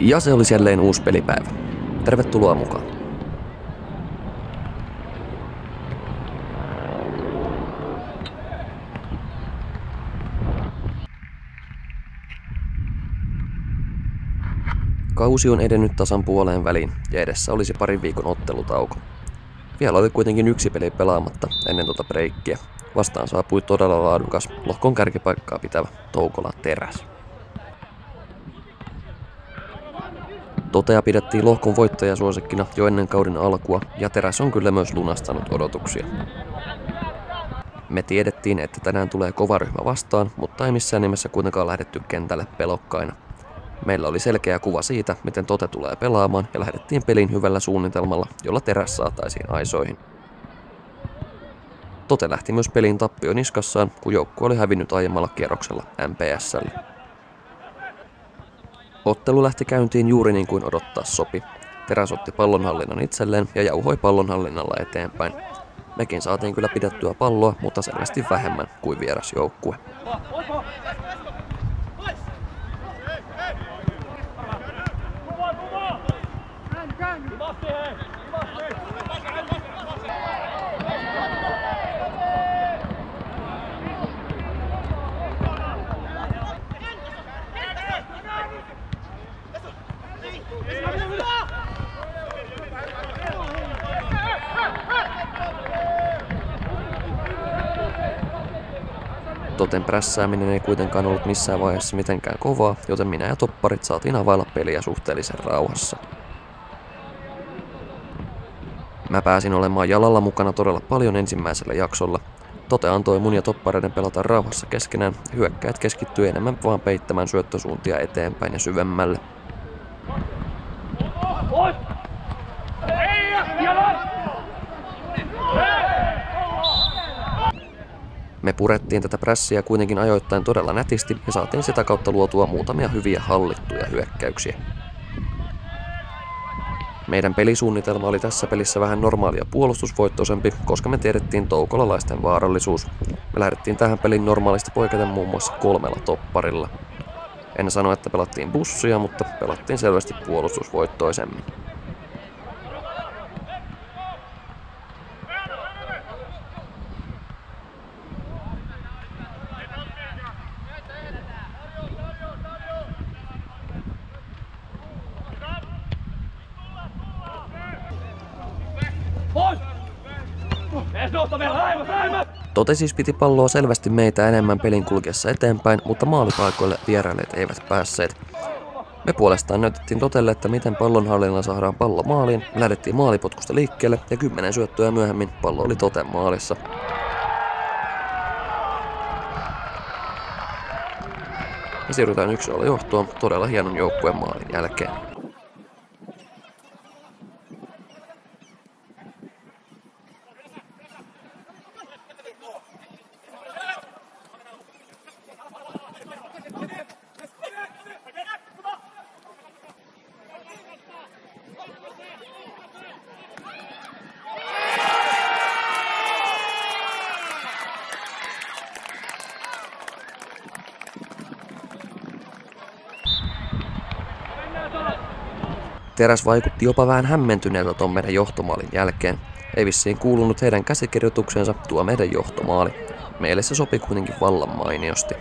Ja se oli jälleen uusi pelipäivä. Tervetuloa mukaan. Kausi on edennyt tasan puoleen väliin ja edessä olisi parin viikon ottelutauko. Vielä oli kuitenkin yksi peli pelaamatta ennen tuota breikkiä. Vastaan saapui todella laadukas, lohkon kärkipaikkaa pitävä Toukola Teräs. Totea pidettiin lohkon voittajasuosikkina jo ennen kauden alkua ja Teräs on kyllä myös lunastanut odotuksia. Me tiedettiin, että tänään tulee kova ryhmä vastaan, mutta ei missään nimessä kuitenkaan lähdetty kentälle pelokkaina. Meillä oli selkeä kuva siitä, miten Tote tulee pelaamaan ja lähdettiin pelin hyvällä suunnitelmalla, jolla teräs saataisiin aisoihin. Tote lähti myös pelin tappio niskassaan, kun joukkue oli hävinnyt aiemmalla kierroksella MPSlle. Ottelu lähti käyntiin juuri niin kuin odottaa sopi. Teräs otti pallonhallinnan itselleen ja jauhoi pallonhallinnalla eteenpäin. Mekin saatiin kyllä pidettyä palloa, mutta selvästi vähemmän kuin vieras Toten prässääminen ei kuitenkaan ollut missään vaiheessa mitenkään kovaa, joten minä ja topparit saatiin availla peliä suhteellisen rauhassa. Mä pääsin olemaan jalalla mukana todella paljon ensimmäisellä jaksolla. Tote antoi mun ja toppareiden pelata rauhassa keskenään, hyökkäät keskittyi enemmän vaan peittämään syöttösuuntia eteenpäin ja syvemmälle. Me purettiin tätä prässiä kuitenkin ajoittain todella nätisti ja saatiin sitä kautta luotua muutamia hyviä hallittuja hyökkäyksiä. Meidän pelisuunnitelma oli tässä pelissä vähän normaalia puolustusvoittoisempi, koska me tiedettiin toukolalaisten vaarallisuus. Me lähdettiin tähän pelin normaalista poiketen muun muassa kolmella topparilla. En sano, että pelattiin bussia, mutta pelattiin selvästi puolustusvoittoisemmin. Tote siis piti palloa selvästi meitä enemmän pelin kulkiessa eteenpäin, mutta maalipaikoille vierailijat eivät päässeet. Me puolestaan näytettiin Totelle, että miten pallonhallinnalla saadaan pallo maaliin. Me lähdettiin maalipotkusta liikkeelle ja kymmenen syöttöä myöhemmin pallo oli Toten maalissa. Me siirrytään yksi olla johtoon todella hienon joukkueen maalin jälkeen. Teräs vaikutti jopa vähän hämmentyneeltä ton meidän johtomaalin jälkeen. Ei vissiin kuulunut heidän käsikirjoituksensa tuo meidän johtomaali. Meille se sopi kuitenkin vallan mainiosti.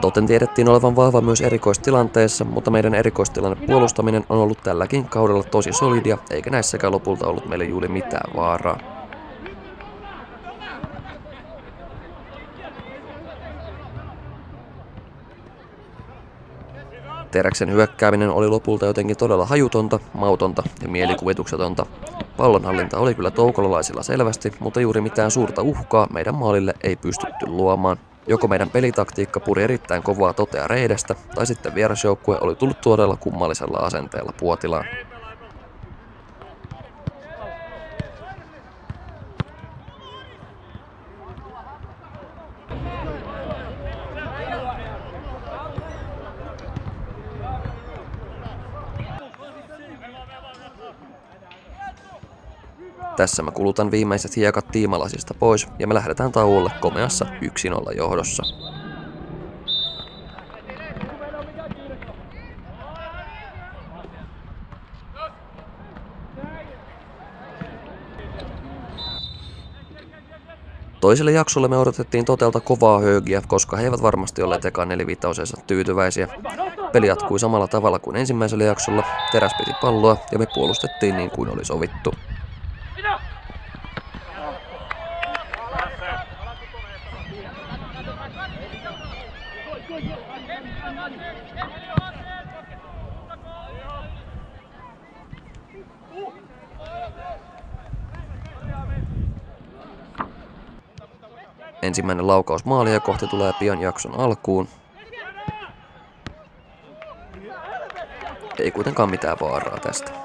Toten tiedettiin olevan vahva myös erikoistilanteessa, mutta meidän erikoistilanne puolustaminen on ollut tälläkin kaudella tosi solidia, eikä näissäkään lopulta ollut meille juuri mitään vaaraa. Teräksen hyökkääminen oli lopulta jotenkin todella hajutonta, mautonta ja mielikuvituksetonta. Pallonhallinta oli kyllä toukolalaisilla selvästi, mutta juuri mitään suurta uhkaa meidän maalille ei pystytty luomaan. Joko meidän pelitaktiikka puri erittäin kovaa totea reidestä, tai sitten vierasjoukkue oli tullut todella kummallisella asenteella puotilaan. Tässä mä kulutan viimeiset hiekat tiimalasista pois ja me lähdetään tauolle komeassa 1-0 johdossa. Toiselle jaksolle me odotettiin totelta kovaa höögiä, koska he eivät varmasti olleet ekaan nelivitausensa tyytyväisiä. Peli jatkui samalla tavalla kuin ensimmäisellä jaksolla, teräs piti palloa ja me puolustettiin niin kuin oli sovittu. Ensimmäinen laukaus maalia kohti tulee pian jakson alkuun. Ei kuitenkaan mitään vaaraa tästä.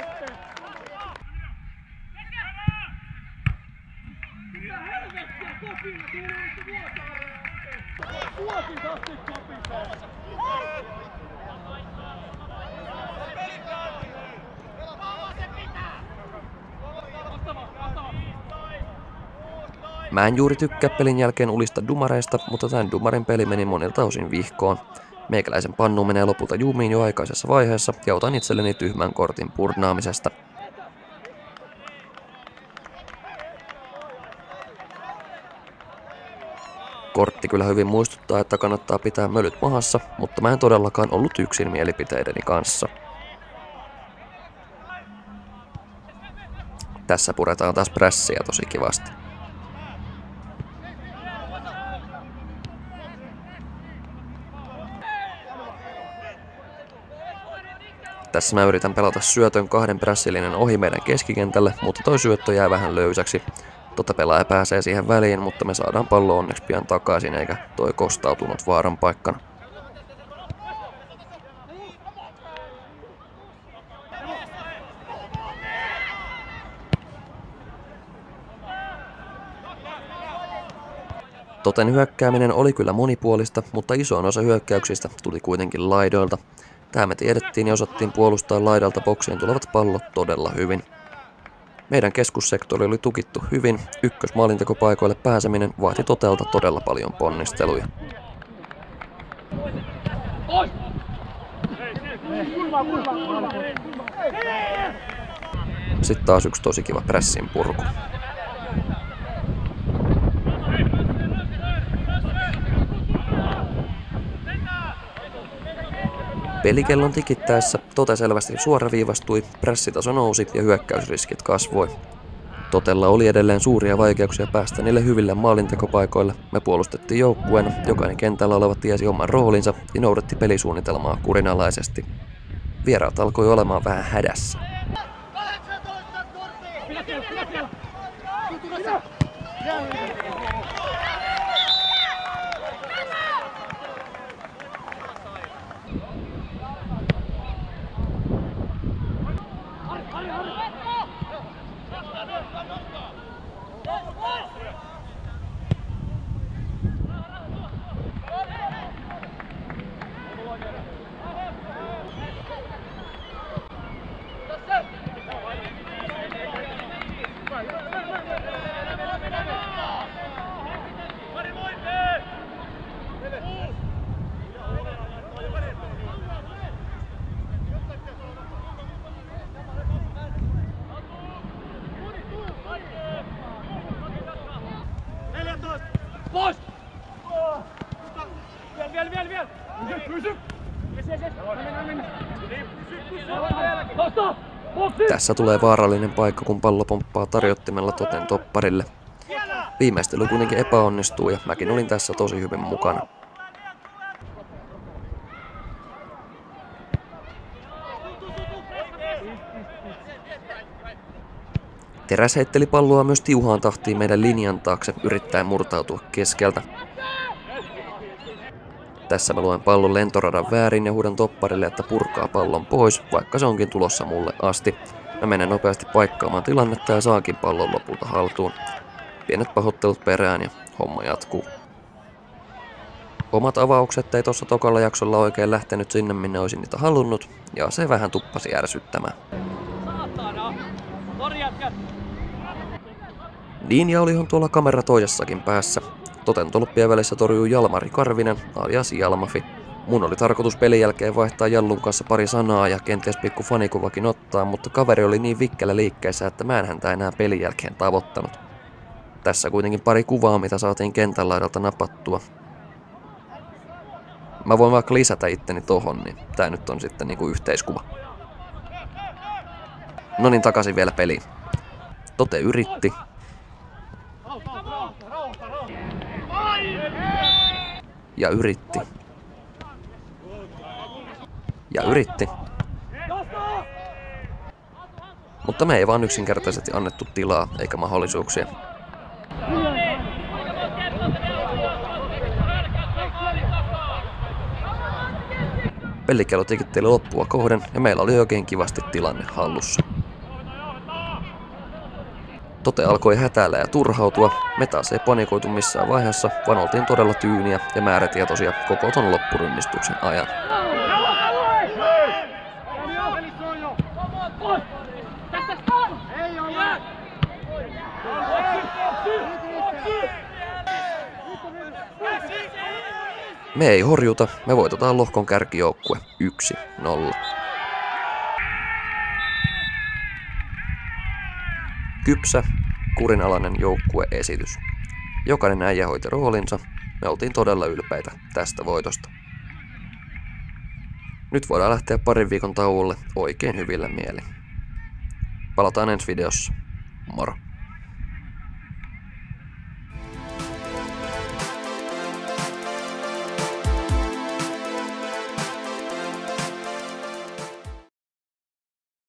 Mä en juuri tykkää pelin jälkeen ulista dumareista, mutta tämän dumarin peli meni monilta osin vihkoon. Meikäläisen pannu menee lopulta juumiin jo aikaisessa vaiheessa ja otan itselleni tyhmän kortin purnaamisesta. Kortti kyllä hyvin muistuttaa, että kannattaa pitää mölyt mahassa, mutta mä en todellakaan ollut yksin mielipiteideni kanssa. Tässä puretaan taas prässiä tosi kivasti. Tässä mä yritän pelata syötön kahden prässillinen ohi meidän keskikentälle, mutta toi syöttö jää vähän löysäksi. Totta pelaaja pääsee siihen väliin, mutta me saadaan pallo onneksi pian takaisin, eikä toi kostautunut vaaran paikkana. Toten hyökkääminen oli kyllä monipuolista, mutta isoin osa hyökkäyksistä tuli kuitenkin laidoilta. Tämä me tiedettiin ja osattiin puolustaa laidalta boksiin tulevat pallot todella hyvin. Meidän keskussektori oli tukittu hyvin, ykkösmaalintekopaikoille pääseminen vaati totelta todella paljon ponnisteluja. Sitten taas yksi tosi kiva pressin purku. Pelikellon tikittäessä Tote selvästi suoraviivastui, pressitaso nousi ja hyökkäysriskit kasvoi. Totella oli edelleen suuria vaikeuksia päästä niille hyville maalintekopaikoille. Me puolustettiin joukkueena, jokainen kentällä oleva tiesi oman roolinsa ja noudatti pelisuunnitelmaa kurinalaisesti. Vieraat alkoi olemaan vähän hädässä. Pois! Tässä tulee vaarallinen paikka, kun pallo pomppaa tarjottimella toten topparille. Viimeistely kuitenkin epäonnistuu ja mäkin olin tässä tosi hyvin mukana. Teräs heitteli palloa myös tiuhaan tahtiin meidän linjan taakse yrittäen murtautua keskeltä. Tässä mä luen pallon lentoradan väärin ja huudan topparille, että purkaa pallon pois, vaikka se onkin tulossa mulle asti. Mä menen nopeasti paikkaamaan tilannetta ja saakin pallon lopulta haltuun. Pienet pahoittelut perään ja homma jatkuu. Omat avaukset ei tuossa tokalla jaksolla oikein lähtenyt sinne, minne olisin niitä halunnut, ja se vähän tuppasi ärsyttämään. Niin ja olihan tuolla kamera toisessakin päässä. Tolppien välissä torjuu Jalmari Karvinen, alias Jalmafi. Mun oli tarkoitus pelin jälkeen vaihtaa Jallun kanssa pari sanaa ja kenties pikku fanikuvakin ottaa, mutta kaveri oli niin vikkelä liikkeessä, että mä en häntä enää pelin jälkeen tavoittanut. Tässä kuitenkin pari kuvaa, mitä saatiin kentän laidalta napattua. Mä voin vaikka lisätä itteni tohon, niin tää nyt on sitten niinku yhteiskuva. No niin, takaisin vielä peliin. Tote yritti. Ja yritti. Ja yritti. Mutta me ei vaan yksinkertaisesti annettu tilaa eikä mahdollisuuksia. Pellikello tikitteli loppua kohden ja meillä oli oikein kivasti tilanne hallussa. Tote alkoi hätäillä ja turhautua, me taas ei panikoitu missään vaiheessa, vaan oltiin todella tyyniä ja määrätietoisia koko ton loppurynnistuksen ajan. Me ei horjuta, me voitetaan lohkon kärkijoukkue 1-0. Kypsä, kurinalainen joukkueesitys. Jokainen äijä hoiti roolinsa, me oltiin todella ylpeitä tästä voitosta. Nyt voidaan lähteä parin viikon tauolle oikein hyvillä mieli. Palataan ensi videossa. Moro!